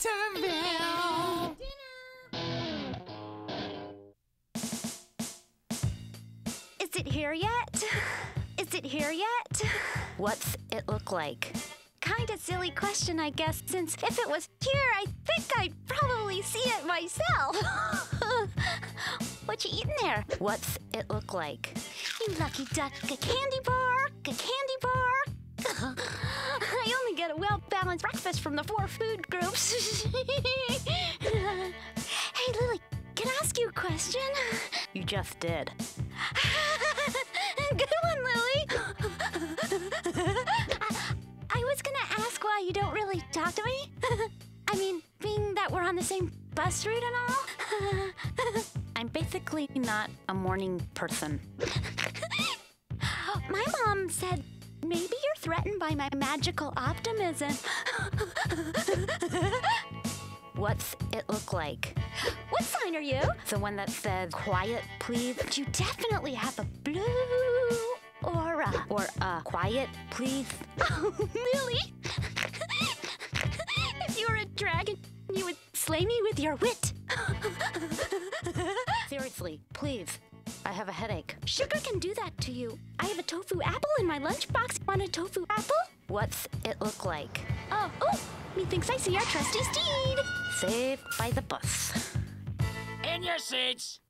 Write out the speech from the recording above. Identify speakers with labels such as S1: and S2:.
S1: Potterville.
S2: Is it here yet? Is it here yet?
S3: What's it look like?
S2: Kinda silly question, I guess, since if it was here, I think I'd probably see it myself. what you eating there?
S3: What's it look like?
S2: You lucky duck, a candy bar, a candy bar. Balanced breakfast from the four food groups. hey, Lily, can I ask you a question?
S3: You just did.
S2: Good one, Lily. I, I was gonna ask why you don't really talk to me. I mean, being that we're on the same bus route and all.
S3: I'm basically not a morning person.
S2: My mom said maybe you're threatened by my magical optimism.
S3: What's it look like?
S2: What sign are you?
S3: The one that says quiet, please,
S2: You definitely have a blue aura.
S3: or a quiet, please.
S2: Oh, Lily! if you were a dragon, you would slay me with your wit.
S3: Seriously, please. I have a headache.
S2: Sugar can do that to you. I have a tofu apple in my lunchbox. Want a tofu apple?
S3: What's it look like?
S2: Oh, oh! Methinks I see our trusty steed.
S3: Saved by the bus.
S1: In your seats.